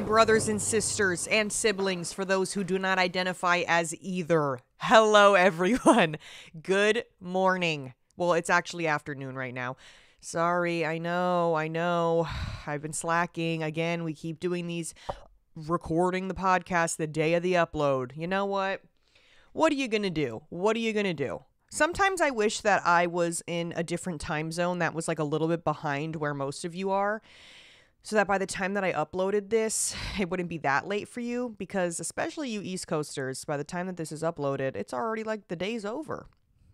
my brothers and sisters and siblings for those who do not identify as either. Hello, everyone. Good morning. Well, it's actually afternoon right now. Sorry, I know, I know. I've been slacking. Again, we keep doing these recording the podcast the day of the upload. You know what? What are you going to do? What are you going to do? Sometimes I wish that I was in a different time zone that was like a little bit behind where most of you are so that by the time that I uploaded this, it wouldn't be that late for you because especially you East Coasters, by the time that this is uploaded, it's already like the day's over.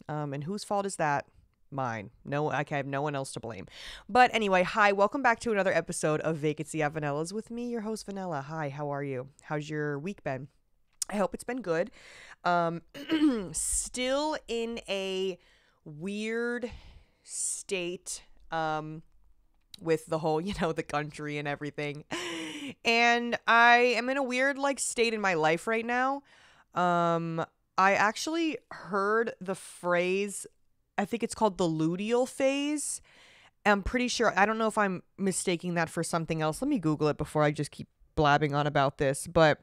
Um, and whose fault is that? Mine. No, I have no one else to blame. But anyway, hi, welcome back to another episode of Vacancy at Vanilla's with me, your host Vanilla. Hi, how are you? How's your week been? I hope it's been good. Um, still in a weird state. Um, with the whole, you know, the country and everything. And I am in a weird like state in my life right now. Um I actually heard the phrase I think it's called the luteal phase. I'm pretty sure I don't know if I'm mistaking that for something else. Let me google it before I just keep blabbing on about this, but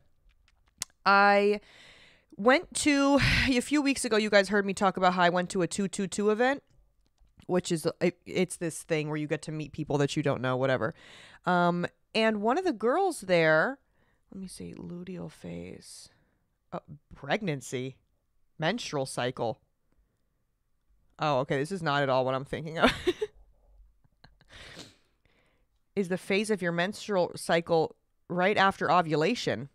I went to a few weeks ago you guys heard me talk about how I went to a 222 event which is it, it's this thing where you get to meet people that you don't know, whatever. Um, and one of the girls there, let me see, luteal phase, oh, pregnancy, menstrual cycle. Oh, okay, this is not at all what I'm thinking of. is the phase of your menstrual cycle right after ovulation?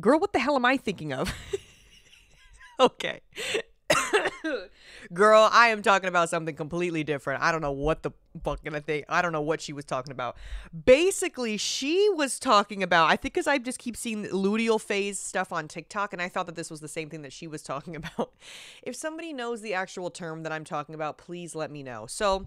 Girl, what the hell am I thinking of? okay. Girl, I am talking about something completely different. I don't know what the fucking thing. I don't know what she was talking about. Basically, she was talking about. I think because I just keep seeing luteal phase stuff on TikTok, and I thought that this was the same thing that she was talking about. If somebody knows the actual term that I'm talking about, please let me know. So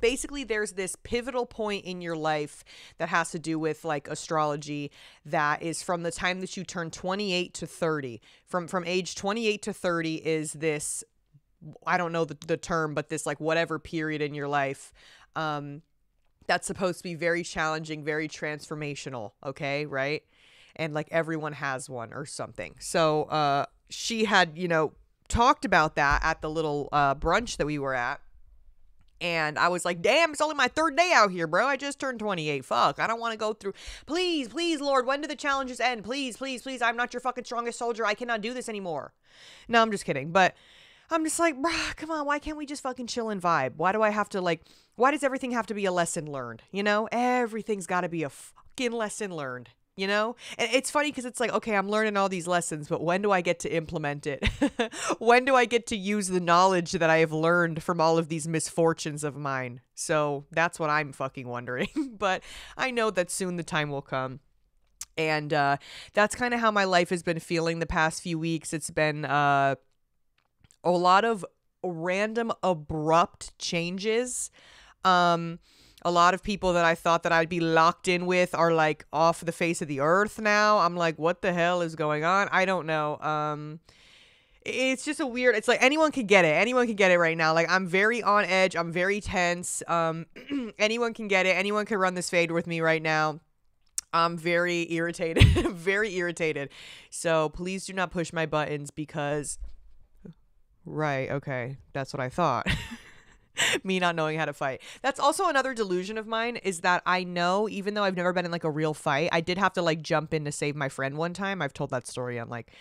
basically there's this pivotal point in your life that has to do with like astrology that is from the time that you turn 28 to 30 from from age 28 to 30 is this I don't know the, the term, but this like whatever period in your life um, that's supposed to be very challenging, very transformational. Okay, right? And like everyone has one or something. So uh, she had, you know, talked about that at the little uh, brunch that we were at. And I was like, damn, it's only my third day out here, bro. I just turned 28. Fuck. I don't want to go through. Please, please, Lord, when do the challenges end? Please, please, please. I'm not your fucking strongest soldier. I cannot do this anymore. No, I'm just kidding. But I'm just like, bruh, come on, why can't we just fucking chill and vibe? Why do I have to like why does everything have to be a lesson learned? You know? Everything's gotta be a fucking lesson learned. You know? And it's funny because it's like, okay, I'm learning all these lessons, but when do I get to implement it? when do I get to use the knowledge that I have learned from all of these misfortunes of mine? So that's what I'm fucking wondering. but I know that soon the time will come and uh, that's kind of how my life has been feeling the past few weeks. It's been uh, a lot of random abrupt changes. Um, a lot of people that I thought that I'd be locked in with are like off the face of the earth now. I'm like, what the hell is going on? I don't know. Um, it's just a weird it's like anyone can get it anyone can get it right now like i'm very on edge i'm very tense um anyone can get it anyone can run this fade with me right now i'm very irritated very irritated so please do not push my buttons because Right, okay. That's what I thought. me not knowing how to fight. That's also another delusion of mine is that I know even though I've never been in like a real fight, I did have to like jump in to save my friend one time. I've told that story on like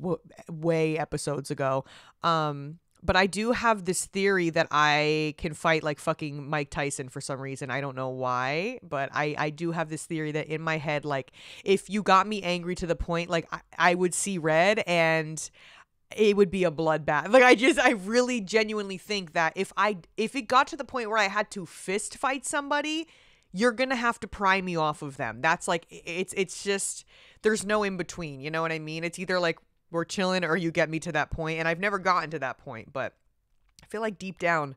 w- way episodes ago. Um but I do have this theory that I can fight like fucking Mike Tyson for some reason. I don't know why, but I I do have this theory that in my head like if you got me angry to the point like I, I would see red and it would be a bloodbath. Like I just I really genuinely think that if I if it got to the point where I had to fist fight somebody, you're going to have to pry me off of them. That's like it's it's just there's no in between, you know what I mean? It's either like we're chilling or you get me to that point and I've never gotten to that point, but I feel like deep down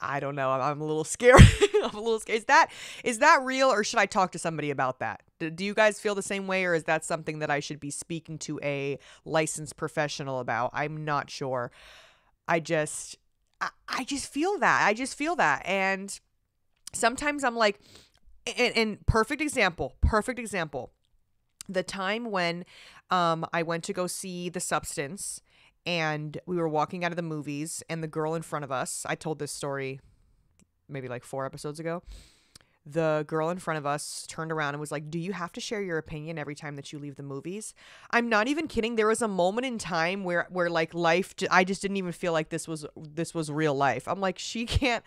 I don't know. I'm, a little scared. I'm a little scared. Is that is that real, or should I talk to somebody about that? Do, you guys feel the same way, or is that something that I should be speaking to a licensed professional about? I'm not sure. I just, I, I just feel that. I just feel that, and sometimes I'm like, and, and perfect example, perfect example. The time when um I went to go see The Substance and we were walking out of the movies and the girl in front of us, I told this story maybe like 4 episodes ago. The girl in front of us turned around and was like, "Do you have to share your opinion every time that you leave the movies?" I'm not even kidding. There was a moment in time where where like life I just didn't even feel like this was this was real life. I'm like, "She can't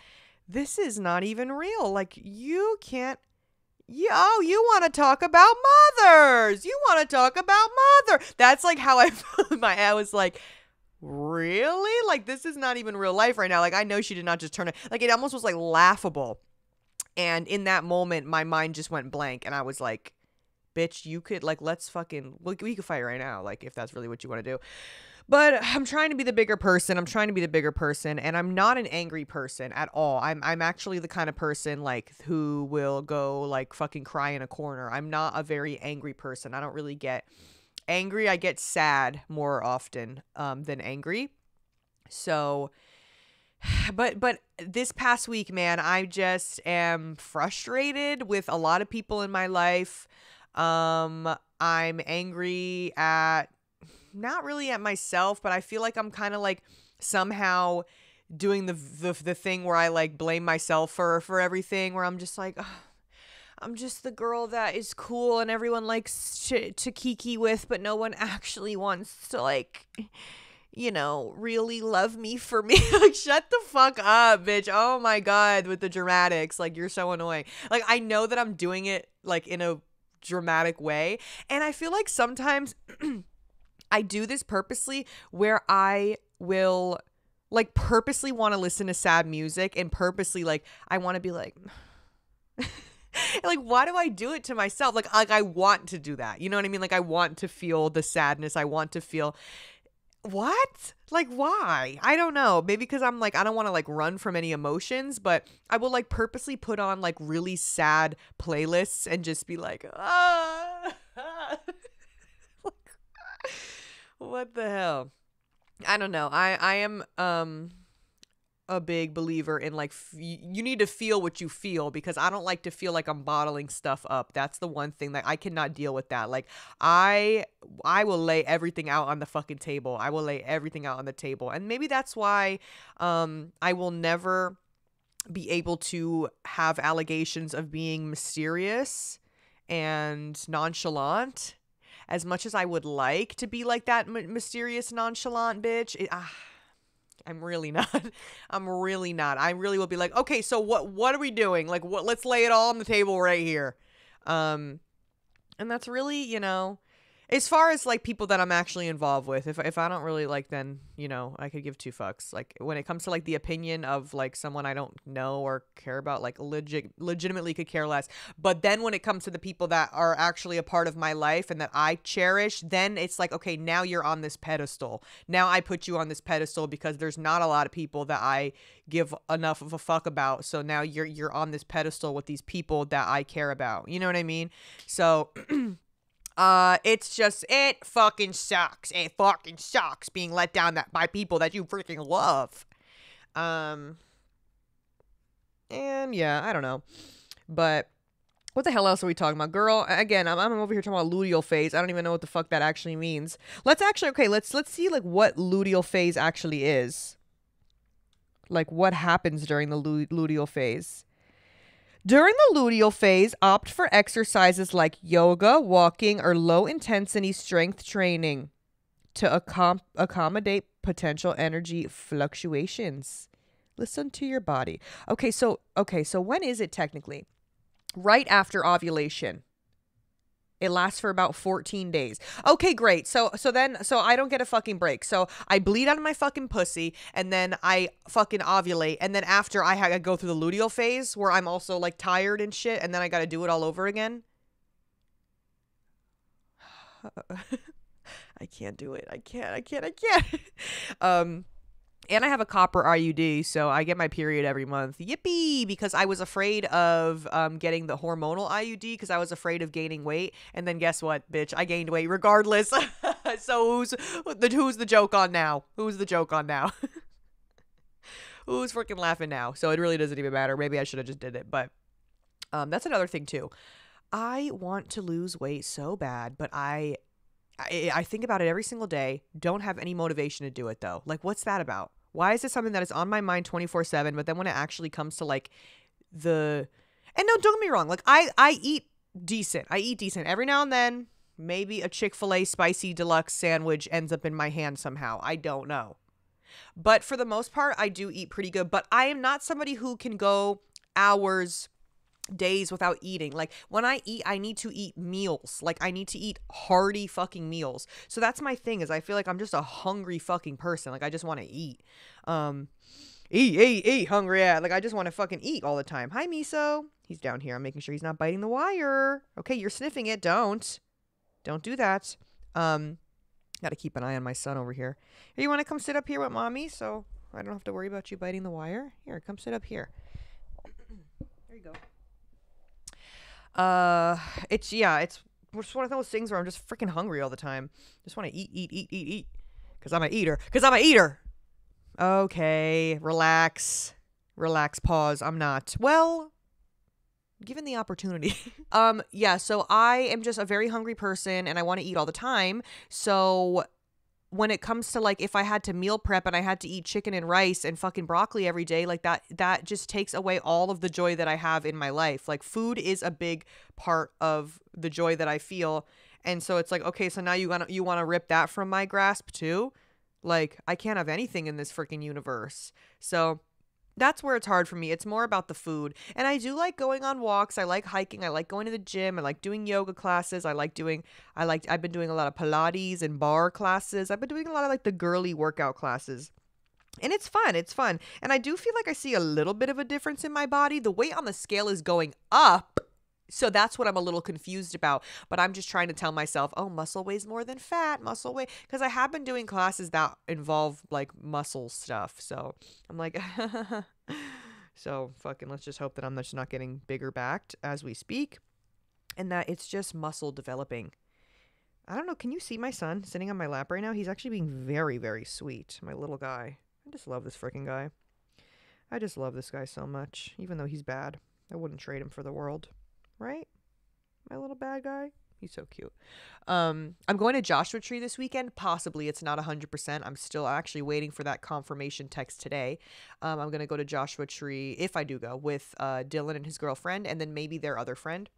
this is not even real. Like you can't Yo, oh, you want to talk about mothers. You want to talk about mother. That's like how I felt. My I was like, really? Like this is not even real life right now. Like I know she did not just turn it. Like it almost was like laughable. And in that moment, my mind just went blank, and I was like, bitch, you could like let's fucking we, we could fight right now. Like if that's really what you want to do. But I'm trying to be the bigger person. I'm trying to be the bigger person and I'm not an angry person at all. I'm I'm actually the kind of person like who will go like fucking cry in a corner. I'm not a very angry person. I don't really get angry. I get sad more often um, than angry. So but but this past week, man, I just am frustrated with a lot of people in my life. Um I'm angry at not really at myself, but I feel like I'm kind of like somehow doing the, the the thing where I like blame myself for for everything where I'm just like I'm just the girl that is cool and everyone likes to, to kiki with but no one actually wants to like you know really love me for me like shut the fuck up bitch oh my god with the dramatics like you're so annoying like I know that I'm doing it like in a dramatic way and I feel like sometimes I do this purposely where I will like purposely want to listen to sad music and purposely like I want to be like like why do I do it to myself? Like like I want to do that. You know what I mean? Like I want to feel the sadness. I want to feel what? Like why? I don't know. Maybe because I'm like I don't want to like run from any emotions, but I will like purposely put on like really sad playlists and just be like, ah. what the hell? I don't know. I I am um a big believer in like f- you need to feel what you feel because I don't like to feel like I'm bottling stuff up. That's the one thing that I cannot deal with that. Like I I will lay everything out on the fucking table. I will lay everything out on the table. And maybe that's why um I will never be able to have allegations of being mysterious and nonchalant as much as I would like to be like that mysterious, nonchalant bitch, it, ah, I'm really not. I'm really not. I really will be like, okay, so what what are we doing? Like, what? Let's lay it all on the table right here. Um, and that's really, you know, as far as like people that I'm actually involved with, if if I don't really like, then you know I could give two fucks. Like when it comes to like the opinion of like someone I don't know or care about, like legit legitimately could care less. But then when it comes to the people that are actually a part of my life and that I cherish, then it's like okay, now you're on this pedestal. Now I put you on this pedestal because there's not a lot of people that I give enough of a fuck about. So now you're you're on this pedestal with these people that I care about. You know what I mean? So. Uh, it's just it fucking sucks. It fucking sucks being let down that by people that you freaking love. Um, and yeah, I don't know, but what the hell else are we talking about, girl? Again, I'm, I'm over here talking about luteal phase. I don't even know what the fuck that actually means. Let's actually okay. Let's let's see like what luteal phase actually is. Like what happens during the luteal phase. During the luteal phase, opt for exercises like yoga, walking, or low intensity strength training to accom- accommodate potential energy fluctuations. Listen to your body. Okay, so okay, so when is it technically? Right after ovulation. It lasts for about 14 days. Okay, great. So so then so I don't get a fucking break. So I bleed out of my fucking pussy and then I fucking ovulate and then after I, ha- I go through the luteal phase where I'm also like tired and shit and then I got to do it all over again. I can't do it. I can't. I can't. I can't. um and I have a copper IUD, so I get my period every month. Yippee! Because I was afraid of um, getting the hormonal IUD because I was afraid of gaining weight. And then guess what, bitch? I gained weight regardless. so who's the who's the joke on now? Who's the joke on now? who's freaking laughing now? So it really doesn't even matter. Maybe I should have just did it, but Um, that's another thing too. I want to lose weight so bad, but I, I I think about it every single day. Don't have any motivation to do it though. Like what's that about? Why is it something that is on my mind 24/7, but then when it actually comes to like the and no, don't get me wrong. Like I I eat decent. I eat decent. Every now and then, maybe a Chick-fil-A spicy deluxe sandwich ends up in my hand somehow. I don't know. But for the most part, I do eat pretty good, but I am not somebody who can go hours days without eating. Like when I eat, I need to eat meals. Like I need to eat hearty fucking meals. So that's my thing is I feel like I'm just a hungry fucking person. Like I just want to eat. Um eat, eat, eat, hungry at. Like I just want to fucking eat all the time. Hi Miso. He's down here. I'm making sure he's not biting the wire. Okay, you're sniffing it. Don't. Don't do that. Um got to keep an eye on my son over here. Hey, you want to come sit up here with mommy so I don't have to worry about you biting the wire? Here, come sit up here. there you go. Uh, it's yeah, it's just one of those things where I'm just freaking hungry all the time. Just want to eat, eat, eat, eat, eat. Cause I'm a eater. Cause I'm a eater. Okay, relax, relax. Pause. I'm not. Well, given the opportunity. um, yeah. So I am just a very hungry person, and I want to eat all the time. So when it comes to like if I had to meal prep and I had to eat chicken and rice and fucking broccoli every day, like that that just takes away all of the joy that I have in my life. Like food is a big part of the joy that I feel. And so it's like, okay, so now you want to you want to rip that from my grasp too? Like I can't have anything in this freaking universe. So that's where it's hard for me. It's more about the food. And I do like going on walks. I like hiking. I like going to the gym. I like doing yoga classes. I like doing I like I've been doing a lot of pilates and bar classes. I've been doing a lot of like the girly workout classes. And it's fun. It's fun. And I do feel like I see a little bit of a difference in my body. The weight on the scale is going up so that's what I'm a little confused about. But I'm just trying to tell myself, oh, muscle weighs more than fat, muscle weight. Because I have been doing classes that involve like muscle stuff. So I'm like, so fucking let's just hope that I'm just not getting bigger backed as we speak and that it's just muscle developing. I don't know. Can you see my son sitting on my lap right now? He's actually being very, very sweet. My little guy. I just love this freaking guy. I just love this guy so much, even though he's bad. I wouldn't trade him for the world right? My little bad guy. He's so cute. Um, I'm going to Joshua Tree this weekend. Possibly it's not 100%. I'm still actually waiting for that confirmation text today. Um, I'm going to go to Joshua Tree, if I do go, with uh, Dylan and his girlfriend, and then maybe their other friend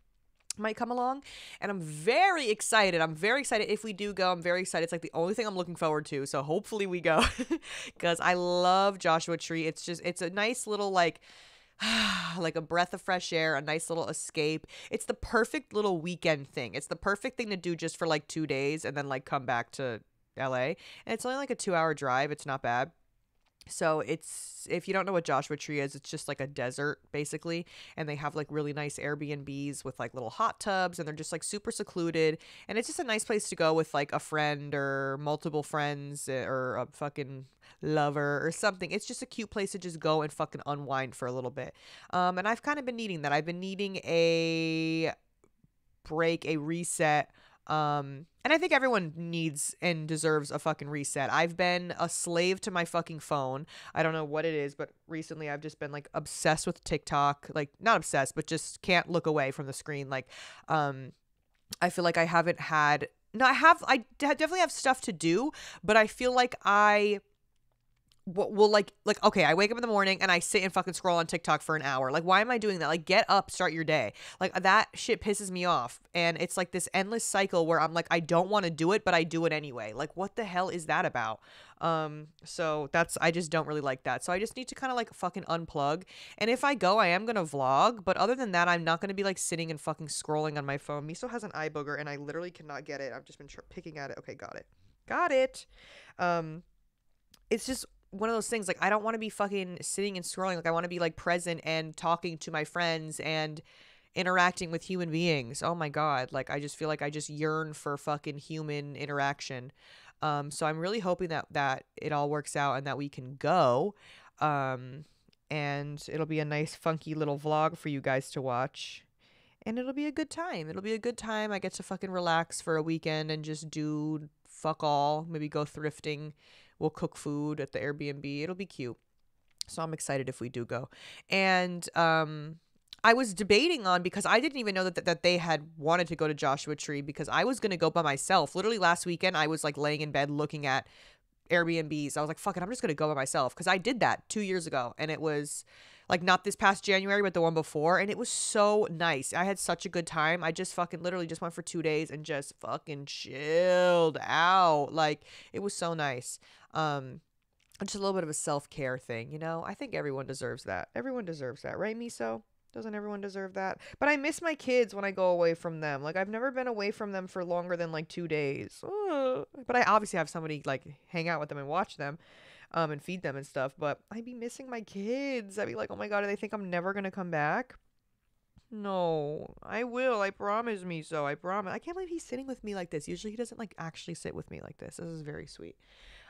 might come along and i'm very excited i'm very excited if we do go i'm very excited it's like the only thing i'm looking forward to so hopefully we go because i love joshua tree it's just it's a nice little like like a breath of fresh air, a nice little escape. It's the perfect little weekend thing. It's the perfect thing to do just for like two days and then like come back to LA. And it's only like a two hour drive. It's not bad. So it's if you don't know what Joshua Tree is, it's just like a desert basically, and they have like really nice Airbnbs with like little hot tubs, and they're just like super secluded, and it's just a nice place to go with like a friend or multiple friends eh, or a fucking lover or something. It's just a cute place to just go and fucking unwind for a little bit. Um, and I've kind of been needing that. I've been needing a break, a reset um, and I think everyone needs and deserves a fucking reset. I've been a slave to my fucking phone. I don't know what it is, but recently I've just been like obsessed with TikTok. Like not obsessed, but just can't look away from the screen. Like, um, I feel like I haven't had. No, I have. I definitely have stuff to do, but I feel like I will like like okay i wake up in the morning and i sit and fucking scroll on tiktok for an hour. Like why am i doing that? Like get up start your day. Like that shit pisses me off. And it's like this endless cycle where i'm like i don't want to do it but i do it anyway. Like what the hell is that about? Um so that's i just don't really like that. So i just need to kind of like fucking unplug. And if i go i am gonna vlog. But other than that i'm not gonna be like sitting and fucking scrolling on my phone. Miso has an eye booger and i literally cannot get it. I've just been tr- picking at it. Okay got it. Got it. Um it's just one of those things like I don't want to be fucking sitting and scrolling like I want to be like present and talking to my friends and interacting with human beings. Oh my god, like I just feel like I just yearn for fucking human interaction. Um so I'm really hoping that that it all works out and that we can go. Um and it'll be a nice funky little vlog for you guys to watch. And it'll be a good time. It'll be a good time. I get to fucking relax for a weekend and just do fuck all, maybe go thrifting We'll cook food at the Airbnb. It'll be cute. So I'm excited if we do go. And um I was debating on because I didn't even know that, that they had wanted to go to Joshua Tree because I was going to go by myself. Literally last weekend, I was like laying in bed looking at Airbnbs. I was like, fuck it, I'm just going to go by myself because I did that two years ago and it was like not this past January, but the one before. And it was so nice. I had such a good time. I just fucking literally just went for two days and just fucking chilled out. Like it was so nice. Um, just a little bit of a self care thing, you know? I think everyone deserves that. Everyone deserves that, right, Miso? Doesn't everyone deserve that? But I miss my kids when I go away from them. Like I've never been away from them for longer than like two days. But I obviously have somebody like hang out with them and watch them, um, and feed them and stuff. But I'd be missing my kids. I'd be like, oh my god, do they think I'm never gonna come back? No, I will. I promise Miso. I promise. I can't believe he's sitting with me like this. Usually he doesn't like actually sit with me like this. This is very sweet.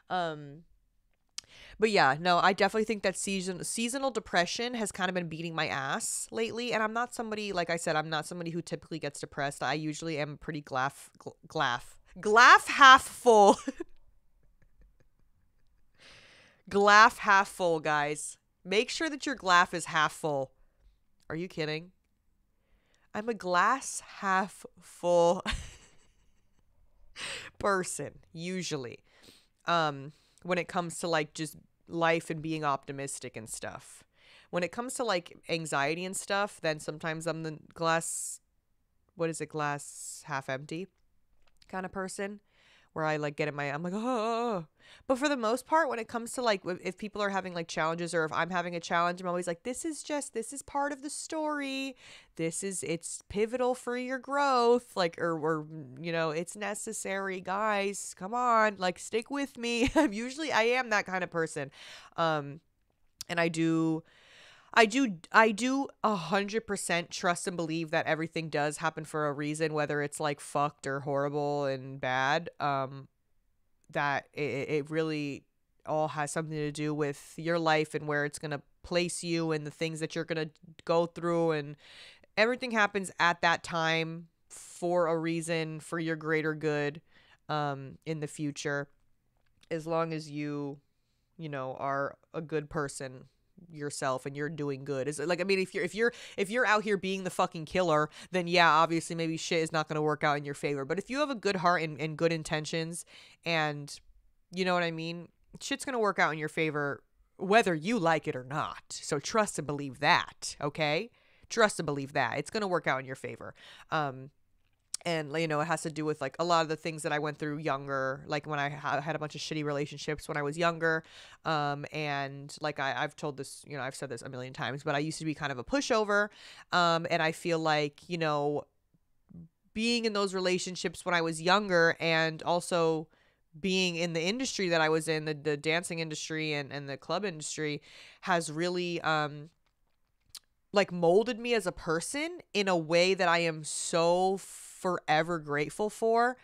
Um but yeah, no, I definitely think that season seasonal depression has kind of been beating my ass lately. And I'm not somebody, like I said, I'm not somebody who typically gets depressed. I usually am pretty glaff, glaff, glaff half full. glaff half full, guys. Make sure that your glass is half full. Are you kidding? I'm a glass half full person, usually. Um, when it comes to like just life and being optimistic and stuff. When it comes to like anxiety and stuff, then sometimes I'm the glass what is it, glass half empty kind of person where I like get in my I'm like oh. But for the most part when it comes to like if people are having like challenges or if I'm having a challenge I'm always like this is just this is part of the story. This is it's pivotal for your growth like or or you know it's necessary guys. Come on. Like stick with me. I'm usually I am that kind of person. Um and I do I do I do a hundred percent trust and believe that everything does happen for a reason, whether it's like fucked or horrible and bad. Um, that it, it really all has something to do with your life and where it's gonna place you and the things that you're gonna go through and everything happens at that time for a reason for your greater good um in the future as long as you you know are a good person yourself and you're doing good. Is it like i mean if you're if you're if you're out here being the fucking killer then yeah obviously maybe shit is not going to work out in your favor. But if you have a good heart and, and good intentions and you know what i mean? Shit's going to work out in your favor whether you like it or not. So trust and believe that okay? Trust and believe that. It's going to work out in your favor. Um and you know it has to do with like a lot of the things that i went through younger like when i ha- had a bunch of shitty relationships when i was younger um, and like I, i've told this you know i've said this a million times but i used to be kind of a pushover um, and i feel like you know being in those relationships when i was younger and also being in the industry that i was in the, the dancing industry and, and the club industry has really um, like molded me as a person in a way that i am so forever grateful for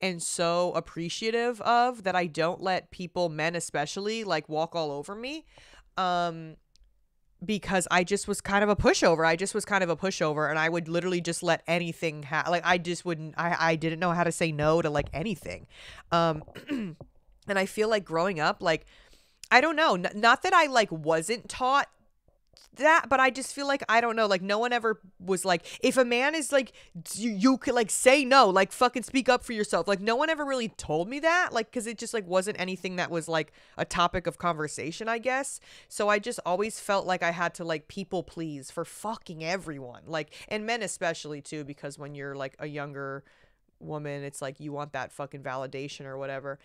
and so appreciative of that I don't let people, men especially, like walk all over me. Um, because I just was kind of a pushover. I just was kind of a pushover and I would literally just let anything ha- like I just wouldn't I I didn't know how to say no to like anything. Um and I feel like growing up like I don't know, n- not that I like wasn't taught that but i just feel like i don't know like no one ever was like if a man is like you, could like say no like fucking speak up for yourself. Like no one ever really told me that like because it just like wasn't anything that was like a topic of conversation i guess. So i just always felt like i had to like people please for fucking everyone. Like and men especially too because when you're like a younger woman it's like you want that fucking validation or whatever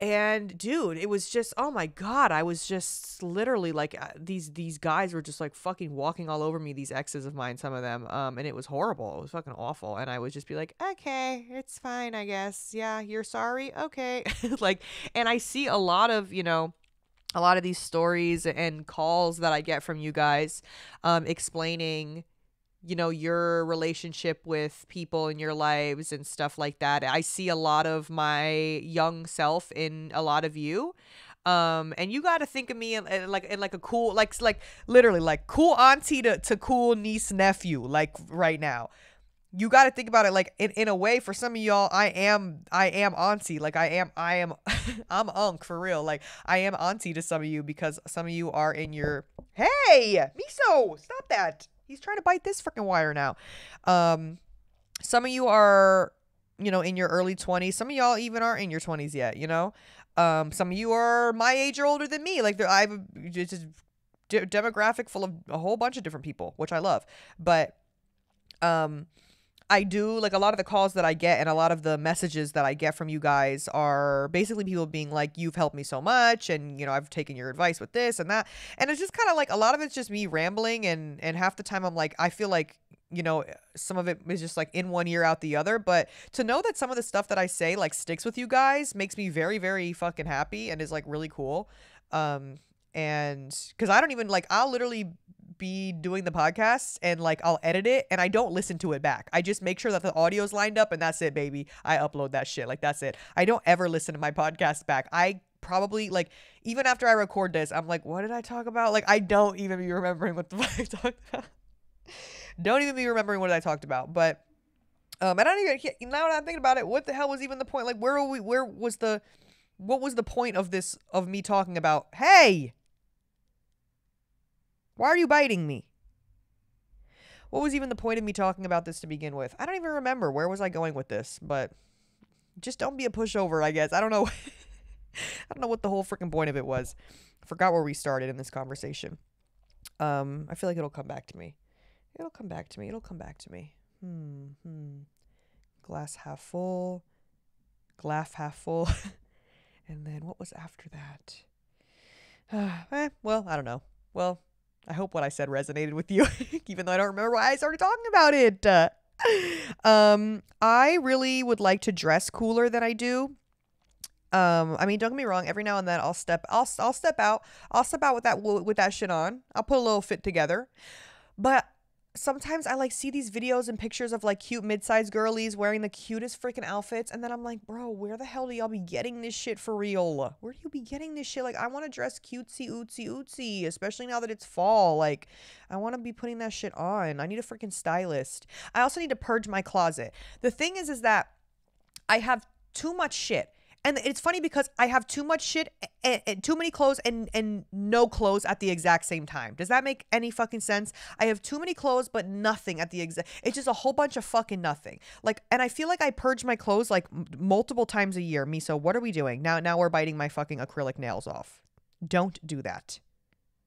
and dude it was just oh my god i was just literally like uh, these these guys were just like fucking walking all over me these exes of mine some of them um and it was horrible. It was fucking awful and i would just be like okay it's fine i guess. Yeah you're sorry? Okay. Like and i see a lot of you know a lot of these stories and calls that i get from you guys um explaining you know your relationship with people in your lives and stuff like that. I see a lot of my young self in a lot of you. Um and you got to think of me in, in, like in like a cool like like literally like cool auntie to, to cool niece nephew like right now. You got to think about it like in, in a way for some of y'all i am i am auntie. Like i am i am i'm unk for real. Like i am auntie to some of you because some of you are in your hey miso stop that He's trying to bite this freaking wire now. Um, some of you are, you know, in your early 20s. Some of y'all even aren't in your 20s yet, you know? Um, some of you are my age or older than me. Like, I have a just a de- demographic full of a whole bunch of different people, which I love. But, um, I do like a lot of the calls that I get and a lot of the messages that I get from you guys are basically people being like, You've helped me so much, and you know, I've taken your advice with this and that. And it's just kind of like a lot of it's just me rambling, and and half the time I'm like, I feel like you know some of it is just like in one ear out the other but to know that some of the stuff that i say like sticks with you guys makes me very very fucking happy and is like really cool um and because i don't even like i'll literally be doing the podcast and like I'll edit it and I don't listen to it back. I just make sure that the audio's lined up and that's it, baby. I upload that shit. Like that's it. I don't ever listen to my podcast back. I probably like even after I record this, I'm like, what did I talk about? Like I don't even be remembering what the fuck I talked about. don't even be remembering what I talked about. But um, I don't even now that I'm thinking about it, what the hell was even the point? Like where were we? Where was the what was the point of this of me talking about? Hey, why are you biting me? What was even the point of me talking about this to begin with? I don't even remember. Where was I going with this? But just don't be a pushover, I guess. I don't know. I don't know what the whole freaking point of it was. I forgot where we started in this conversation. Um, I feel like it'll come back to me. It'll come back to me. It'll come back to me. Hmm. Hmm. Glass half full. Glass half full. and then what was after that? eh, well, I don't know. Well, I hope what I said resonated with you, even though I don't remember why I started talking about it. Uh, um, I really would like to dress cooler than I do. Um, I mean, don't get me wrong. Every now and then, I'll step, I'll, I'll step out. I'll step out with that, with that shit on. I'll put a little fit together. But sometimes I like see these videos and pictures of like cute mid-sized girlies wearing the cutest freaking outfits and then I'm like, "Bro, where the hell do y'all be getting this shit for real? Where do you be getting this shit? Like I want to dress cutesy ootsy ootsy, especially now that it's fall. Like I want to be putting that shit on. I need a freaking stylist. I also need to purge my closet. The thing is is that I have too much shit and it's funny because I have too much shit and, and, too many clothes and and no clothes at the exact same time. Does that make any fucking sense? I have too many clothes but nothing at the exact. It's just a whole bunch of fucking nothing. Like, and I feel like I purge my clothes like m- multiple times a year. Miso, what are we doing now? Now we're biting my fucking acrylic nails off. Don't do that.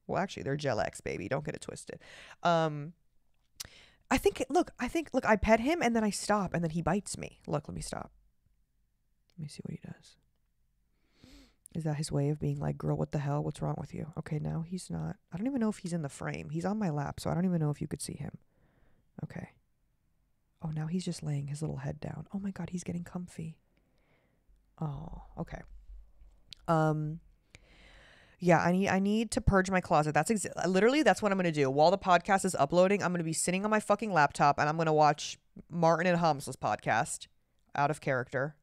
Well, actually, they're Gel X, baby. Don't get it twisted. Um, I think. Look, I think. Look, I pet him and then I stop and then he bites me. Look, let me stop. Let me see what he does. Is that his way of being like, girl, what the hell? What's wrong with you? Okay, now he's not. I don't even know if he's in the frame. He's on my lap, so I don't even know if you could see him. Okay. Oh, now he's just laying his little head down. Oh my god, he's getting comfy. Oh, okay. Um yeah, I need I need to purge my closet. That's exa- literally that's what I'm going to do. While the podcast is uploading, I'm going to be sitting on my fucking laptop and I'm going to watch Martin and Hamza's podcast out of character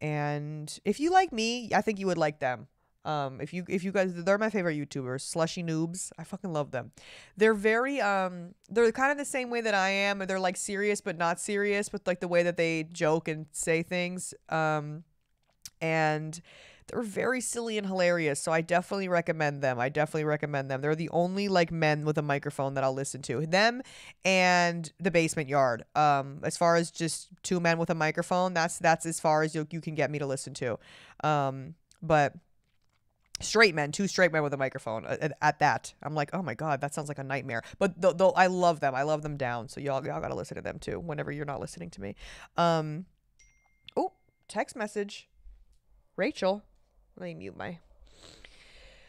and if you like me, I think you would like them. Um, if you if you guys, they're my favorite YouTubers, slushy noobs. I fucking love them. They're very um, they're kind of the same way that I am. They're like serious but not serious, but like the way that they joke and say things. Um, and they're very silly and hilarious. So I definitely recommend them. I definitely recommend them. They're the only like men with a microphone that I'll listen to. Them and the basement yard. Um, as far as just two men with a microphone, that's that's as far as you you can get me to listen to. Um, but straight men, two straight men with a microphone at, at, that. I'm like, oh my god, that sounds like a nightmare. But though, th- I love them. I love them down. So y'all y'all gotta listen to them too. Whenever you're not listening to me. Um, oh, text message. Rachel, let me mute my.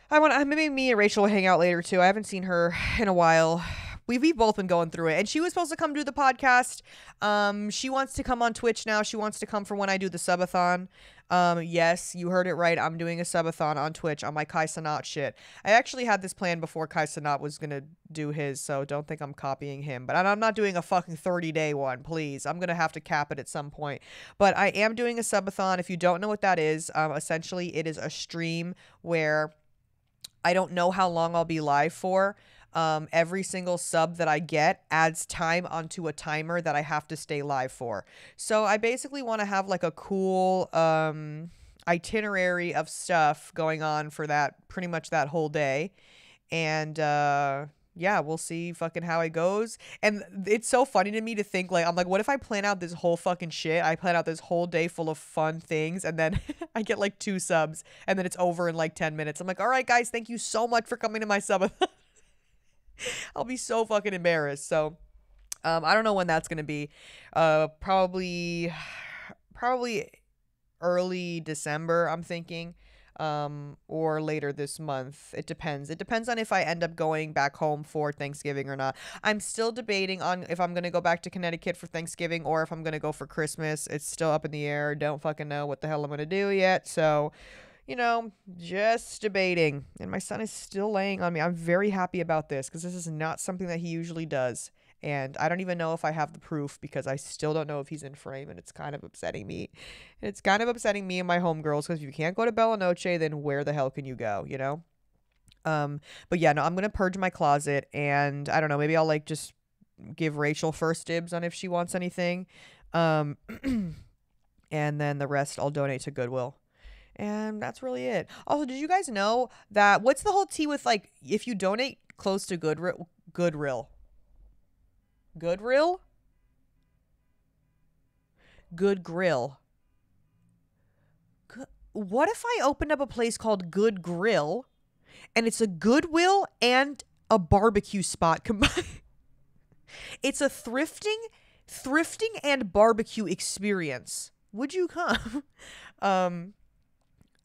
I want to. maybe me and Rachel will hang out later too. I haven't seen her in a while. We've, we've both been going through it, and she was supposed to come do the podcast. Um, she wants to come on Twitch now. She wants to come for when I do the subathon. Um, yes, you heard it right. I'm doing a subathon on Twitch on my Kai Cenat shit. I actually had this plan before Kai Cenat was gonna do his, so don't think I'm copying him. But I'm not doing a fucking 30 day one, please. I'm gonna have to cap it at some point. But I am doing a subathon. If you don't know what that is, um, essentially it is a stream where I don't know how long I'll be live for. Um, every single sub that I get adds time onto a timer that I have to stay live for. So I basically want to have like a cool um, itinerary of stuff going on for that pretty much that whole day. And uh, yeah, we'll see fucking how it goes. And it's so funny to me to think like I'm like, what if I plan out this whole fucking shit? I plan out this whole day full of fun things and then I get like two subs and then it's over in like 10 minutes. I'm like, all right, guys, thank you so much for coming to my sub. I'll be so fucking embarrassed. So um, I don't know when that's gonna be. Uh, probably, probably early December. I'm thinking um, or later this month. It depends. It depends on if I end up going back home for Thanksgiving or not. I'm still debating on if I'm to go back to Connecticut for Thanksgiving or if I'm to go for Christmas. It's still up in the air. Don't fucking know what the hell I'm to do yet. So, you know, just debating. And my son is still laying on me. I'm very happy about this because this is not something that he usually does. And I don't even know if I have the proof because I still don't know if he's in frame and it's kind of upsetting me. And it's kind of upsetting me and my homegirls because if you can't go to Bella Noche, then where the hell can you go, you know? Um, but yeah, no, I'm gonna purge my closet and I don't know, maybe I'll like just give Rachel first dibs on if she wants anything. Um and then the rest I'll donate to Goodwill. And that's really it. Also, did you guys know that what's the whole tea with like if you donate close to Good Grill? Good Grill. Good. What if I opened up a place called Good Grill and it's a Goodwill and a barbecue spot combined? it's a thrifting, thrifting and barbecue experience. Would you come? um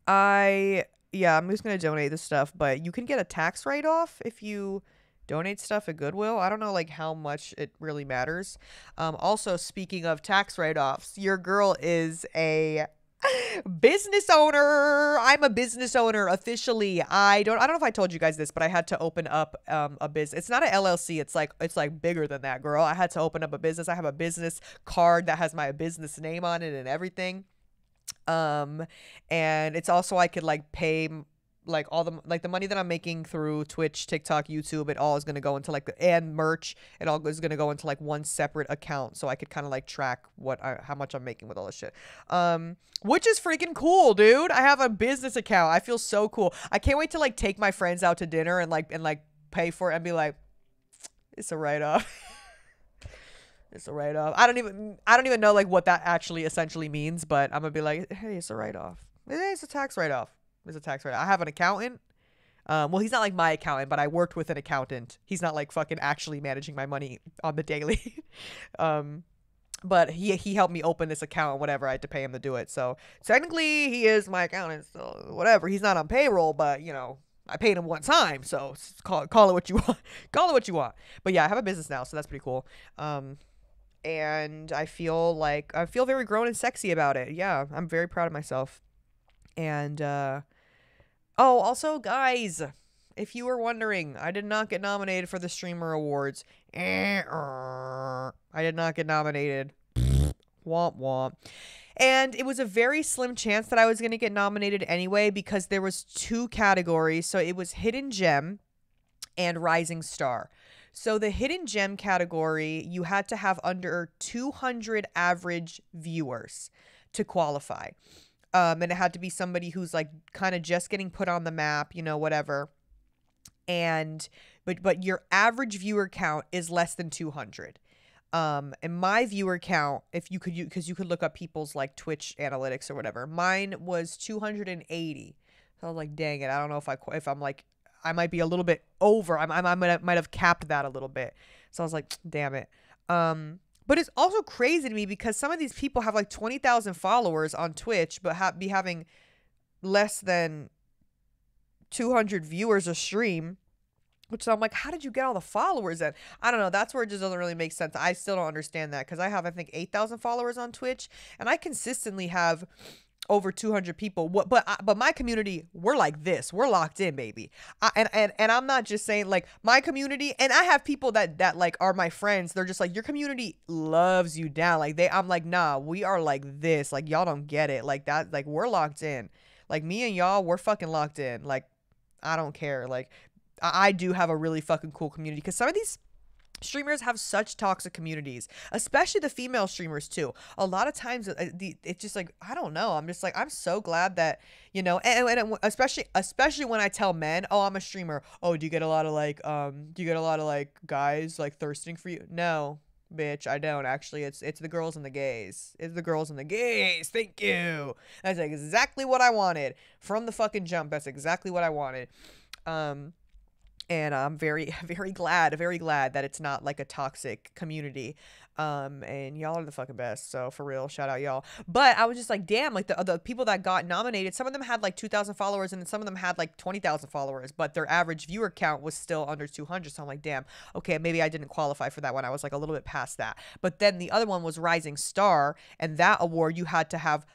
I yeah, I'm just to donate this stuff, but you can get a tax write off if you donate stuff at Goodwill. I don't know like how much it really matters. Um, also, speaking of tax write-offs, your girl is a business owner. I'm a business owner officially. I don't I don't know if I told you guys this, but I had to open up um, a business. It's not an LLC. It's like it's like bigger than that, girl. I had to open up a business. I have a business card that has my business name on it and everything. Um and it's also I could like pay like all the like the money that I'm making through Twitch, TikTok, YouTube, it all is gonna go into like the and merch. It all is gonna go into like one separate account, so I could kind of like track what I, how much I'm making with all this shit. Um, which is freaking cool, dude. I have a business account. I feel so cool. I can't wait to like take my friends out to dinner and like and like pay for it and be like, it's a write off. it's a write off. I don't even I don't even know like what that actually essentially means, but I'm gonna be like, hey, it's a write off. It's a tax write off. It's a tax write. Off. I have an accountant. Um, well, he's not like my accountant, but I worked with an accountant. He's not like fucking actually managing my money on the daily. um, but he he helped me open this account whatever. I had to pay him to do it. So technically, he is my accountant. So whatever. He's not on payroll, but you know, I paid him one time. So call call it what you want. call it what you want. But yeah, I have a business now, so that's pretty cool. Um, and I feel like I feel very grown and sexy about it. Yeah, I'm very proud of myself. And uh Oh, also, guys, if you were wondering, I did not get nominated for the Streamer Awards. I did not get nominated. womp womp. And it was a very slim chance that I was going to get nominated anyway because there was two categories. So it was Hidden Gem and Rising Star. So the Hidden Gem category, you had to have under 200 average viewers to qualify. Um, and it had to be somebody who's like kind of just getting put on the map, you know, whatever. And but but your average viewer count is less than 200. Um, and my viewer count, if you could, you because you, you could look up people's like Twitch analytics or whatever, mine was 280. So I was like, dang it, I don't know if I if I'm like, I might be a little bit over. I'm, I'm I might have, might have capped that a little bit. So I was like, damn it. Um, but it's also crazy to me because some of these people have like 20,000 followers on Twitch, but ha- be having less than 200 viewers a stream. Which I'm like, how did you get all the followers in? I don't know. That's where it just doesn't really make sense. I still don't understand that because I have, I think, 8,000 followers on Twitch and I consistently have over 200 people. What but but my community we're like this. We're locked in baby. I, and and and i'm not just saying like my community and i have people that that like are my friends. They're just like your community loves you down. Like they i'm like nah we are like this. Like y'all don't get it. Like that like we're locked in. Like me and y'all we're fucking locked in. Like i don't care. Like i, I do have a really fucking cool community. Because some of these streamers have such toxic communities especially the female streamers too. A lot of times uh, it's just like i don't know. I'm just like i'm so glad that you know and, and especially especially when i tell men oh i'm a streamer. Oh do you get a lot of like um do you get a lot of like guys like thirsting for you? No bitch i don't. Actually it's it's the girls and the gays. It's the girls and the gays. Thank you. That's exactly what i wanted. From the fucking jump that's exactly what i wanted. Um and I'm very very glad very glad that it's not like a toxic community um and y'all are the fucking best so for real shout out y'all. But I was just like damn like the the people that got nominated some of them had like 2000 followers and some of them had like 20,000 followers but their average viewer count was still under 200 so I'm like damn okay maybe I didn't qualify for that one I was like a little bit past that. But then the other one was Rising Star and that award you had to have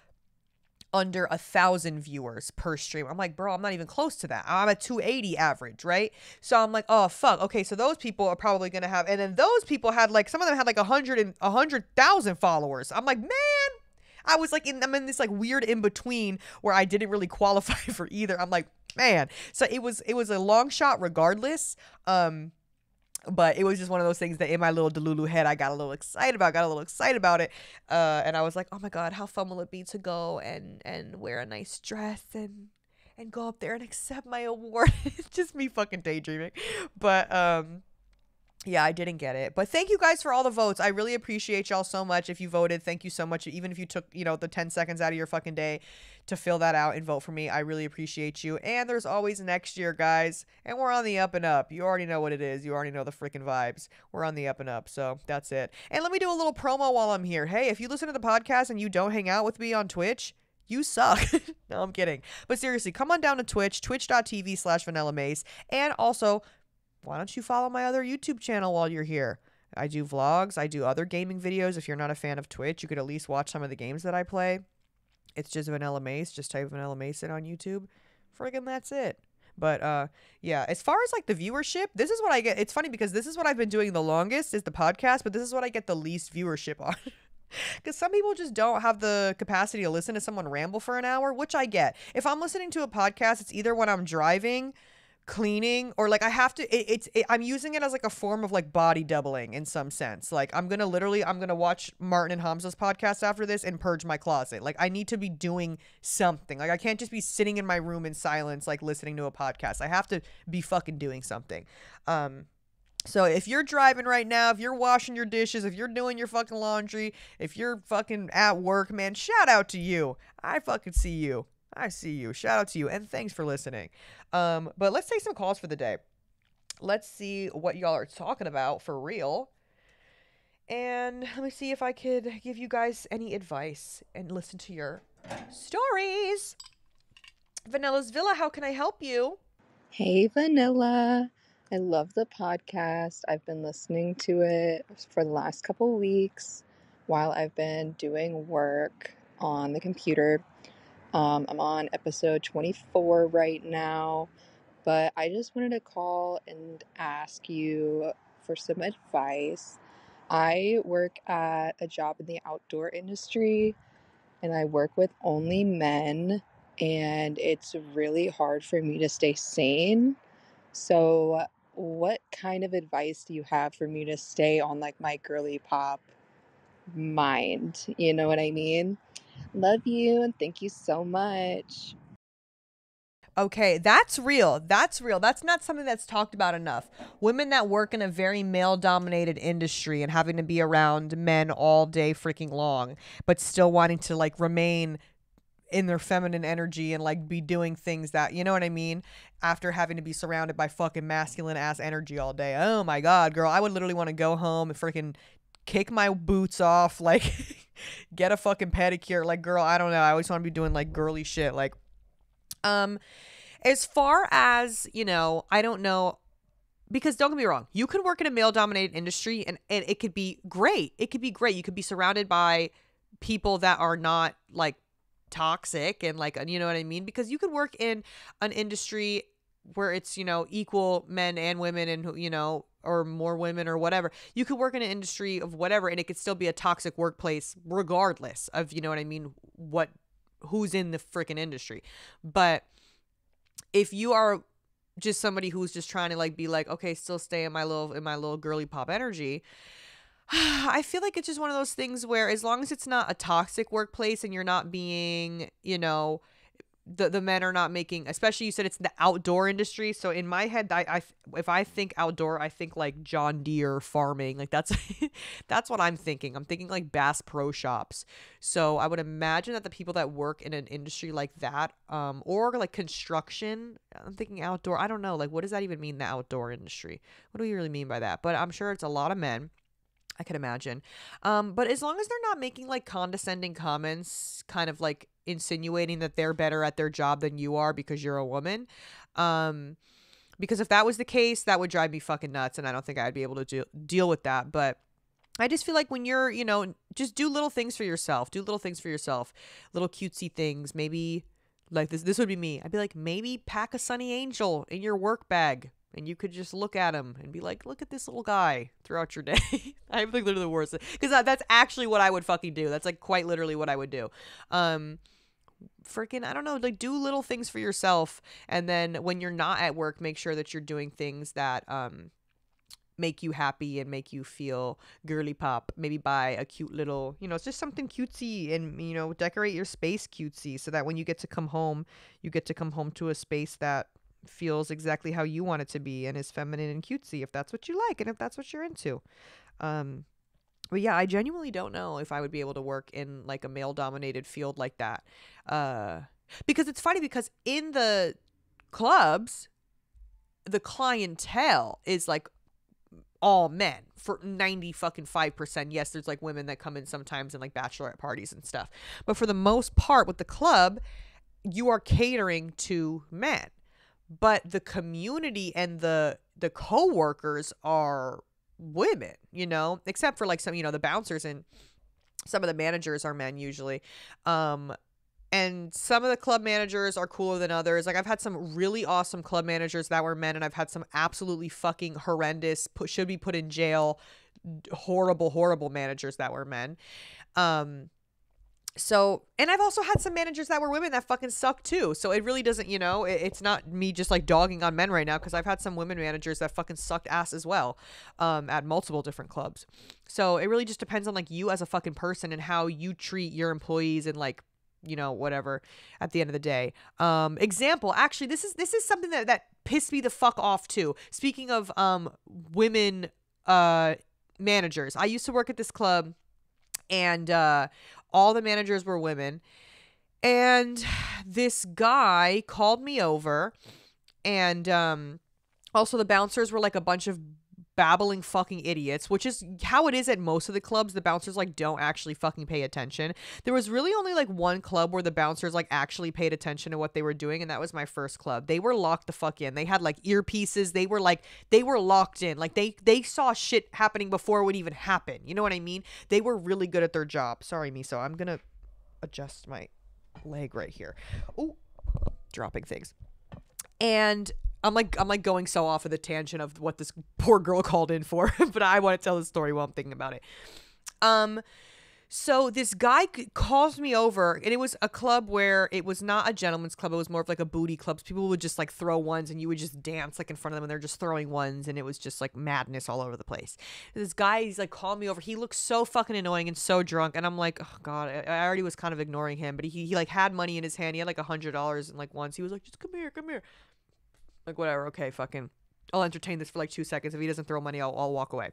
under a thousand viewers per stream. I'm like, bro, I'm not even close to that. I'm at 280 average, right? So I'm like, oh fuck. Okay, so those people are probably gonna have, and then those people had like some of them had like a hundred and a hundred thousand followers. I'm like, man. I was like in I'm in this like weird in between where I didn't really qualify for either. I'm like, man. So it was it was a long shot regardless. Um but it was just one of those things that in my little Delulu head I got a little excited about, got a little excited about it, uh, and I was like, oh my god, how fun will it be to go and and wear a nice dress and and go up there and accept my award? it's just me fucking daydreaming, but um, yeah, I didn't get it. But thank you guys for all the votes. I really appreciate y'all so much. If you voted, thank you so much. Even if you took, you know, the 10 seconds out of your fucking day to fill that out and vote for me, I really appreciate you. And there's always next year, guys. And we're on the up and up. You already know what it is. You already know the freaking vibes. We're on the up and up. So that's it. And let me do a little promo while I'm here. Hey, if you listen to the podcast and you don't hang out with me on Twitch, you suck. no, I'm kidding. But seriously, come on down to Twitch, twitch.tv slash vanilla mace. And also, why don't you follow my other YouTube channel while you're here? I do vlogs, I do other gaming videos. If you're not a fan of Twitch, you could at least watch some of the games that I play. It's just Vanilla Mace. Just type Vanilla Mace in on YouTube. Friggin' that's it. But uh yeah, as far as like the viewership, this is what I get. It's funny because this is what I've been doing the longest is the podcast, but this is what I get the least viewership on. Because some people just don't have the capacity to listen to someone ramble for an hour, which I get. If I'm listening to a podcast, it's either when I'm driving cleaning or like I have to it, it's it, I'm using it as like a form of like body doubling in some sense. Like I'm going to literally I'm going to watch Martin and Hamza's podcast after this and purge my closet. Like I need to be doing something. Like I can't just be sitting in my room in silence like listening to a podcast. I have to be fucking doing something. Um so if you're driving right now, if you're washing your dishes, if you're doing your fucking laundry, if you're fucking at work, man, shout out to you. I fucking see you. I see you. Shout out to you and thanks for listening. Um, but let's take some calls for the day. Let's see what y'all are talking about for real. And let me see if I could give you guys any advice and listen to your stories. Vanilla's Villa, how can I help you? Hey, Vanilla. I love the podcast. I've been listening to it for the last couple weeks while I've been doing work on the computer. Um, I'm on episode 24 right now, but I just wanted to call and ask you for some advice. I work at a job in the outdoor industry and I work with only men, and it's really hard for me to stay sane. So, what kind of advice do you have for me to stay on like my girly pop mind? You know what I mean? Love you and thank you so much. Okay, that's real. That's real. That's not something that's talked about enough. Women that work in a very male dominated industry and having to be around men all day freaking long, but still wanting to like remain in their feminine energy and like be doing things that, you know what I mean? After having to be surrounded by fucking masculine ass energy all day. Oh my God, girl. I would literally want to go home and freaking kick my boots off, like get a fucking pedicure. Like, girl, I don't know. I always want to be doing like girly shit. Like, um, as far as, you know, I don't know because don't get me wrong, you could work in a male dominated industry and, and it could be great. It could be great. You could be surrounded by people that are not like toxic and like, you know what I mean? Because you could work in an industry where it's, you know, equal men and women and, you know, or more women or whatever. You could work in an industry of whatever and it could still be a toxic workplace regardless of, you know what I mean, what who's in the freaking industry. But if you are just somebody who's just trying to like be like okay still stay in my little in my little girly pop energy I feel like it's just one of those things where as long as it's not a toxic workplace and you're not being, you know, the the men are not making especially you said it's the outdoor industry. So in my head I, I if i think outdoor i think like john deere farming. Like that's that's what i'm thinking. I'm thinking like bass pro shops. So i would imagine that the people that work in an industry like that um or like construction i'm thinking outdoor i don't know. Like what does that even mean the outdoor industry? What do we really mean by that? But i'm sure it's a lot of men I could imagine. Um, but as long as they're not making like condescending comments, kind of like insinuating that they're better at their job than you are because you're a woman. Um, because if that was the case, that would drive me fucking nuts, and I don't think I'd be able to do- deal with that. But I just feel like when you're, you know, just do little things for yourself. Do little things for yourself, little cutesy things. Maybe like this. This would be me. I'd be like, maybe pack a Sunny Angel in your work bag and you could just look at him and be like, "Look at this little guy" throughout your day. I think literally the worst because that, that's actually what I would fucking do. That's like quite literally what I would do. Um, freaking, I don't know, like do little things for yourself, and then when you're not at work, make sure that you're doing things that um make you happy and make you feel girly pop. Maybe buy a cute little, you know, it's just something cutesy and, you know, decorate your space cutesy so that when you get to come home, you get to come home to a space that feels exactly how you want it to be and is feminine and cutesy if that's what you like and if that's what you're into. Um, but yeah, I genuinely don't know if I would be able to work in like a male dominated field like that. Uh, because it's funny because in the clubs, the clientele is like all men for 90 fucking 5%. Yes, there's like women that come in sometimes in like bachelorette parties and stuff. But for the most part with the club, you are catering to men but the community and the the co-workers are women you know except for like some you know the bouncers and some of the managers are men usually um and some of the club managers are cooler than others. Like i've had some really awesome club managers that were men and i've had some absolutely fucking horrendous put, should be put in jail horrible horrible managers that were men. Um so and i've also had some managers that were women that fucking suck too. So it really doesn't you know it, it's not me just like dogging on men right now because i've had some women managers that fucking sucked ass as well um, at multiple different clubs. So it really just depends on like you as a fucking person and how you treat your employees and like you know whatever at the end of the day. Um example actually this is this is something that that pissed me the fuck off too. Speaking of um women uh managers i used to work at this club and uh all the managers were women. And this guy called me over and um also the bouncers were like a bunch of babbling fucking idiots, which is how it is at most of the clubs. The bouncers like don't actually fucking pay attention. There was really only like one club where the bouncers like actually paid attention to what they were doing, and that was my first club. They were locked the fuck in. They had like earpieces. They were like they were locked in. Like they they saw shit happening before it would even happen. You know what I mean? They were really good at their job. Sorry, Miso. I'm gonna adjust my leg right here. Oh, dropping things. And I'm like I'm like going so off of the tangent of what this poor girl called in for, but I want to tell the story while I'm thinking about it. Um so this guy calls me over and it was a club where it was not a gentleman's club it was more of like a booty club so people would just like throw ones and you would just dance like in front of them and they're just throwing ones and it was just like madness all over the place. This guy he's like calling me over. He looks so fucking annoying and so drunk and i'm like oh god i already was kind of ignoring him but he, he like had money in his hand. He had like a hundred dollars and like once. He was like just come here come here like whatever, okay, fucking I'll entertain this for like two seconds. If he doesn't throw money, I'll, I'll walk away.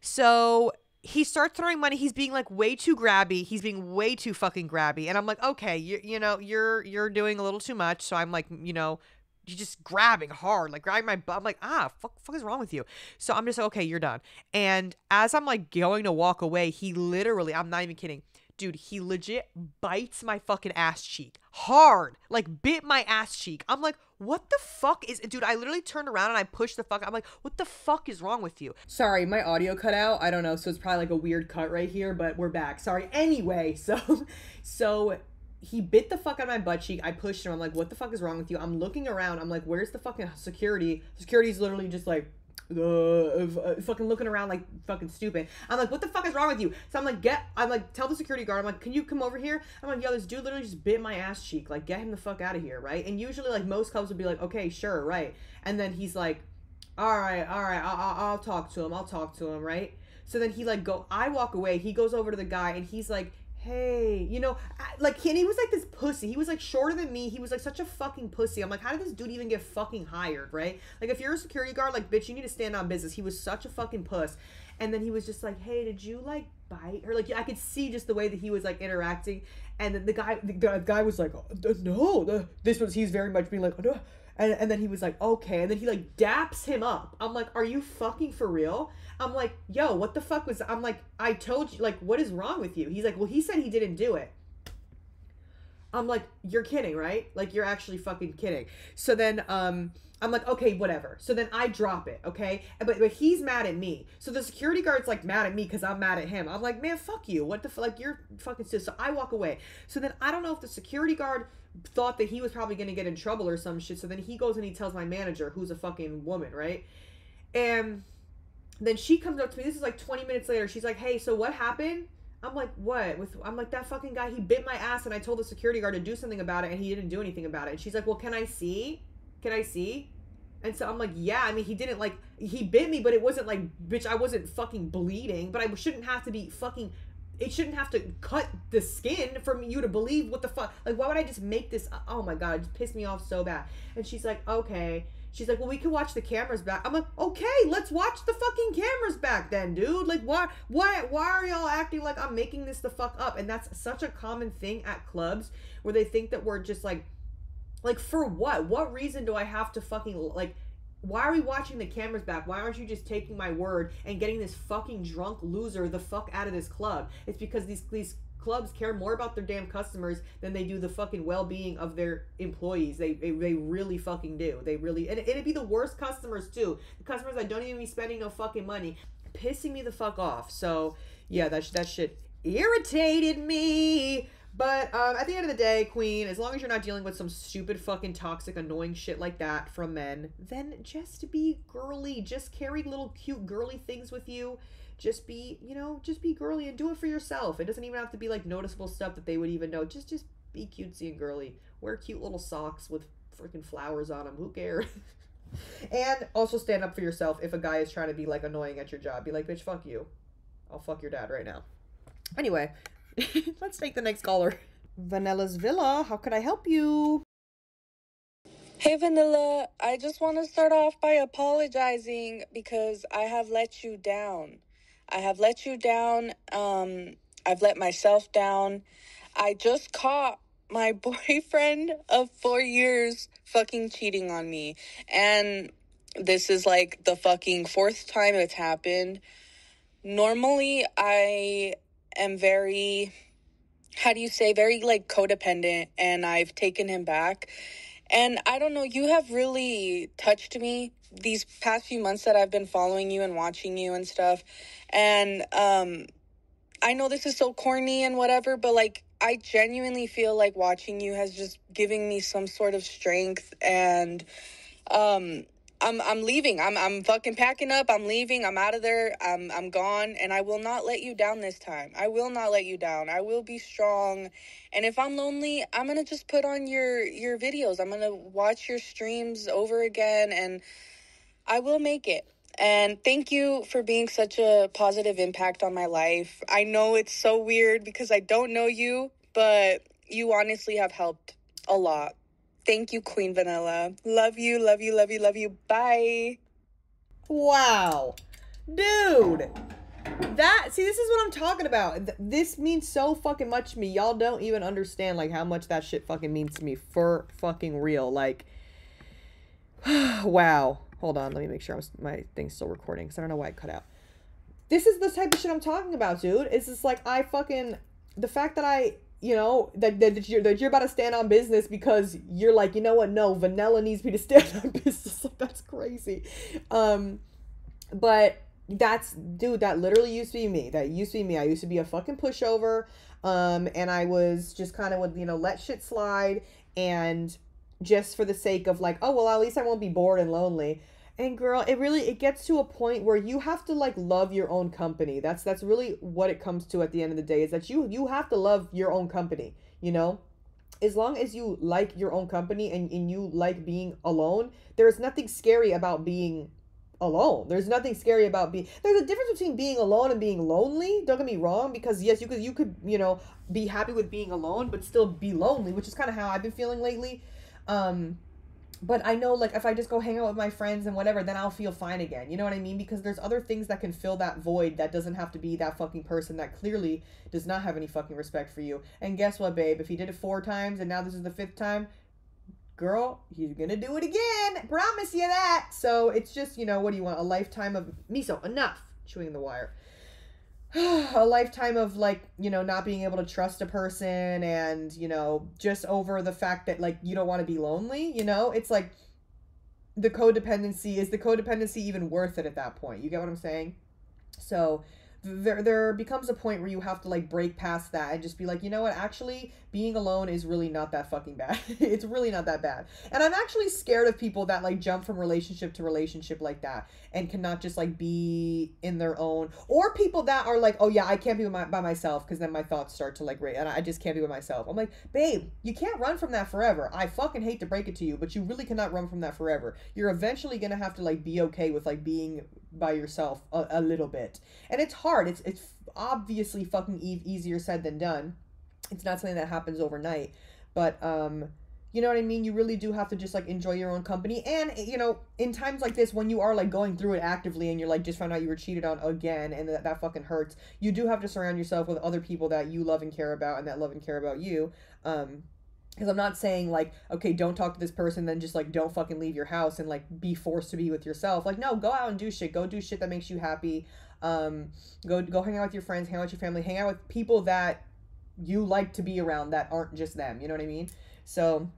So he starts throwing money. He's being like way too grabby. He's being way too fucking grabby. And I'm like, okay, you, you know, you're you're doing a little too much. So I'm like, you know, you're just grabbing hard, like grabbing my butt. I'm like, ah, fuck, fuck is wrong with you? So I'm just like, okay, you're done. And as I'm like going to walk away, he literally, I'm not even kidding, dude, he legit bites my fucking ass cheek hard, like bit my ass cheek. I'm like, what the fuck is, dude? I literally turned around and I pushed the fuck. I'm like, what the fuck is wrong with you? Sorry, my audio cut out. I don't know, so it's probably like a weird cut right here, but we're back. Sorry. Anyway, so, so he bit the fuck out of my butt cheek. I pushed him. I'm like, what the fuck is wrong with you? I'm looking around. I'm like, where's the fucking security? Security's literally just like uh, uh, fucking looking around like fucking stupid. I'm like, what the fuck is wrong with you? So I'm like, get, I'm like, tell the security guard, I'm like, can you come over here? I'm like, yo, this dude literally just bit my ass cheek. Like, get him the fuck out of here, right? And usually, like, most clubs would be like, okay, sure, right? And then he's like, all right, all right, I'll, I'll, I'll talk to him, I'll talk to him, right? So then he like go, I walk away, he goes over to the guy and he's like, hey, you know, like, and he was like this pussy. He was like shorter than me. He was like such a fucking pussy. I'm like, how did this dude even get fucking hired, right? Like, if you're a security guard, like, bitch, you need to stand on business. He was such a fucking puss. And then he was just like, hey, did you like bite her? Like, I could see just the way that he was like interacting. And then the guy, the, the guy was like, oh, no, this was, he's very much being like, oh, no. And, and then he was like, okay. And then he like daps him up. I'm like, are you fucking for real? I'm like, yo, what the fuck was I'm like, I told you like what is wrong with you? He's like, Well, he said he didn't do it. I'm like, you're kidding, right? Like you're actually fucking kidding. So then um I'm like, okay, whatever. So then I drop it, okay? But but he's mad at me. So the security guard's like mad at me because I'm mad at him. I'm like, man, fuck you. What the f-? like you're fucking. So I walk away. So then I don't know if the security guard thought that he was probably gonna get in trouble or some shit. So then he goes and he tells my manager, who's a fucking woman, right? And then she comes up to me. This is like 20 minutes later. She's like, "Hey, so what happened?" I'm like, "What?" With I'm like, "That fucking guy. He bit my ass, and I told the security guard to do something about it, and he didn't do anything about it." And she's like, "Well, can I see? Can I see?" And so I'm like, "Yeah. I mean, he didn't like he bit me, but it wasn't like, bitch. I wasn't fucking bleeding, but I shouldn't have to be fucking." It shouldn't have to cut the skin for you to believe what the fuck. Like, why would I just make this? Oh my god, it just pissed me off so bad. And she's like, okay. She's like, well, we can watch the cameras back. I'm like, okay, let's watch the fucking cameras back then, dude. Like, why, why, why are y'all acting like I'm making this the fuck up? And that's such a common thing at clubs where they think that we're just like, like for what? What reason do I have to fucking like? Why are we watching the cameras back? Why aren't you just taking my word and getting this fucking drunk loser the fuck out of this club? It's because these these clubs care more about their damn customers than they do the fucking well-being of their employees. They they, they really fucking do. They really and it'd be the worst customers too. The customers that don't even be spending no fucking money pissing me the fuck off. So yeah that, that shit irritated me. But um, at the end of the day, Queen, as long as you're not dealing with some stupid, fucking toxic, annoying shit like that from men, then just be girly. Just carry little cute girly things with you just be you know just be girly and do it for yourself. It doesn't even have to be like noticeable stuff that they would even know. Just just be cutesy and girly. Wear cute little socks with freaking flowers on them who cares? And also stand up for yourself if a guy is trying to be like annoying at your job. Be like bitch fuck you. I'll fuck your dad right now. Anyway let's take the next caller. Vanilla's villa how could i help you? Hey Vanilla, I just want to start off by apologizing because I have let you down. I have let you down. Um, I've let myself down. I just caught my boyfriend of four years fucking cheating on me. And this is like the fucking fourth time it's happened. Normally, I am very, how do you say, very like codependent, and I've taken him back. And I don't know, you have really touched me these past few months that I've been following you and watching you and stuff. And um I know this is so corny and whatever, but like I genuinely feel like watching you has just given me some sort of strength and um I'm I'm leaving. I'm I'm fucking packing up. I'm leaving. I'm out of there. I'm I'm gone and I will not let you down this time. I will not let you down. I will be strong. And if I'm lonely, I'm going to just put on your your videos. I'm going to watch your streams over again and I will make it. And thank you for being such a positive impact on my life. I know it's so weird because I don't know you, but you honestly have helped a lot. Thank you, Queen Vanilla. Love you, love you, love you, love you. Bye. Wow. Dude. That see this is what I'm talking about. This means so fucking much to me. Y'all don't even understand like how much that shit fucking means to me for fucking real. Like wow. Hold on, let me make sure I'm, my thing's still recording because I don't know why it cut out. This is the type of shit I'm talking about, dude. It's just like I fucking the fact that I you know that, that you're that you're about to stand on business because you're like you know what? No vanilla needs me to stand on business. Like that's crazy. Um but that's dude that literally used to be me. That used to be me. I used to be a fucking pushover. Um and i was just kind of would you know let shit slide and just for the sake of like oh well at least i won't be bored and lonely And girl, it really it gets to a point where you have to like love your own company. That's that's really what it comes to at the end of the day is that you you have to love your own company, you know? As long as you like your own company and, and you like being alone, there's nothing scary about being alone. There's nothing scary about being there's a difference between being alone and being lonely. Don't get me wrong, because yes, you could you could, you know, be happy with being alone, but still be lonely, which is kind of how I've been feeling lately. Um but I know like if I just go hang out with my friends and whatever, then I'll feel fine again. You know what I mean? Because there's other things that can fill that void that doesn't have to be that fucking person that clearly does not have any fucking respect for you. And guess what, babe? If he did it four times and now this is the fifth time, girl, he's gonna do it again. Promise you that. So it's just, you know, what do you want? A lifetime of miso. Enough chewing the wire. a lifetime of like you know not being able to trust a person and you know just over the fact that like you don't want to be lonely you know? It's like the codependency is the codependency even worth it at that point? You get what i'm saying? So there there becomes a point where you have to like break past that and just be like, you know what, actually being alone is really not that fucking bad. it's really not that bad. And I'm actually scared of people that like jump from relationship to relationship like that and cannot just like be in their own or people that are like, oh yeah, I can't be my, by myself because then my thoughts start to like rate and I just can't be with myself. I'm like, babe, you can't run from that forever. I fucking hate to break it to you, but you really cannot run from that forever. You're eventually gonna have to like be okay with like being by yourself a, a little bit. And it's hard. It's it's obviously fucking e- easier said than done. It's not something that happens overnight, but um you know what I mean? You really do have to just like enjoy your own company. And, you know, in times like this, when you are like going through it actively and you're like just found out you were cheated on again and that, that fucking hurts, you do have to surround yourself with other people that you love and care about and that love and care about you. Um, because I'm not saying like, okay, don't talk to this person, then just like don't fucking leave your house and like be forced to be with yourself. Like, no, go out and do shit. Go do shit that makes you happy. Um, go go hang out with your friends, hang out with your family, hang out with people that you like to be around that aren't just them. You know what I mean? So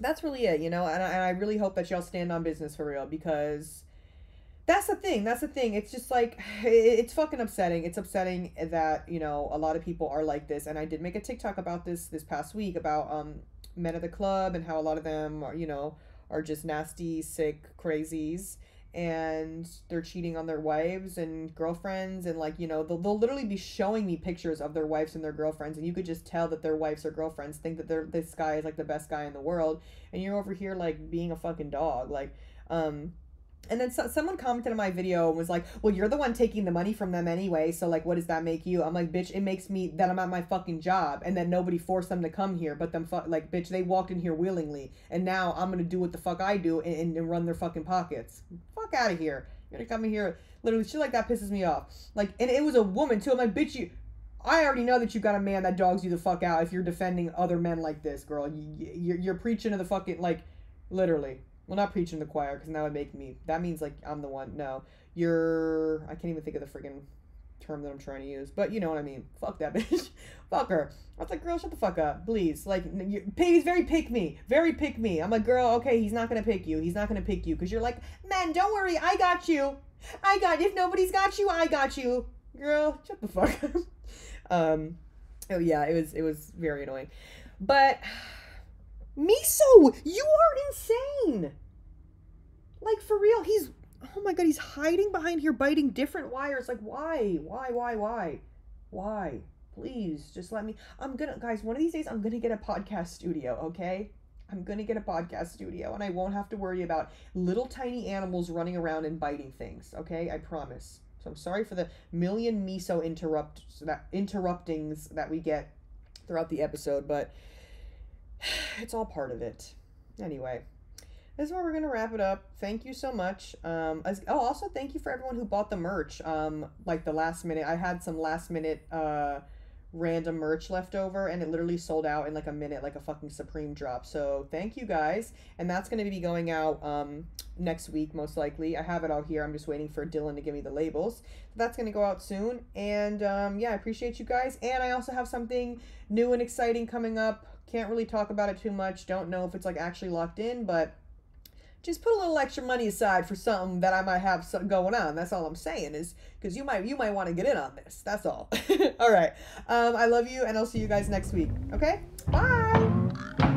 that's really it, you know. And I, and I really hope that y'all stand on business for real because that's the thing that's the thing. It's just like it's fucking upsetting. It's upsetting that you know a lot of people are like this and i did make a tiktok about this this past week about um men at the club and how a lot of them are you know are just nasty sick crazies and they're cheating on their wives and girlfriends and like you know they'll, they'll literally be showing me pictures of their wives and their girlfriends and you could just tell that their wives or girlfriends think that they're this guy is like the best guy in the world and you're over here like being a fucking dog like um and then so, someone commented on my video and was like, "Well, you're the one taking the money from them anyway, so like, what does that make you?" I'm like, "Bitch, it makes me that I'm at my fucking job, and that nobody forced them to come here, but them fu- like, bitch, they walked in here willingly, and now I'm gonna do what the fuck I do and, and run their fucking pockets. Fuck out of here! You're gonna come in here, literally shit like that pisses me off. Like, and it was a woman too. I'm like, bitch, you." I already know that you've got a man that dogs you the fuck out if you're defending other men like this, girl. You, you're, you're preaching to the fucking, like, literally. Well, not preaching the choir because that would make me. That means like I'm the one. No, you're. I can't even think of the freaking term that I'm trying to use, but you know what I mean. Fuck that bitch. Fuck her. I was like, girl, shut the fuck up, please. Like, you, he's very pick me, very pick me. I'm like, girl, okay, he's not gonna pick you. He's not gonna pick you because you're like, man, don't worry, I got you. I got. If nobody's got you, I got you, girl. Shut the fuck up. um, oh yeah, it was it was very annoying, but You are insane. Like for real, he's oh my god, he's hiding behind here biting different wires. Like why? Why, why, why? Why? Please, just let me I'm gonna guys, one of these days I'm gonna get a podcast studio, okay? I'm gonna get a podcast studio and I won't have to worry about little tiny animals running around and biting things, okay? I promise. So I'm sorry for the million miso interrupt that interruptings that we get throughout the episode, but it's all part of it. Anyway, this is where we're gonna wrap it up. Thank you so much. Um, as, oh, also thank you for everyone who bought the merch. Um, like the last minute, I had some last minute uh random merch left over, and it literally sold out in like a minute, like a fucking Supreme drop. So thank you guys, and that's gonna be going out um next week most likely. I have it all here. I'm just waiting for Dylan to give me the labels. That's gonna go out soon, and um, yeah, I appreciate you guys. And I also have something new and exciting coming up can't really talk about it too much. Don't know if it's like actually locked in, but just put a little extra money aside for something that I might have going on. That's all I'm saying is because you might you might want to get in on this. That's all. all right. Um, I love you, and I'll see you guys next week. Okay. Bye.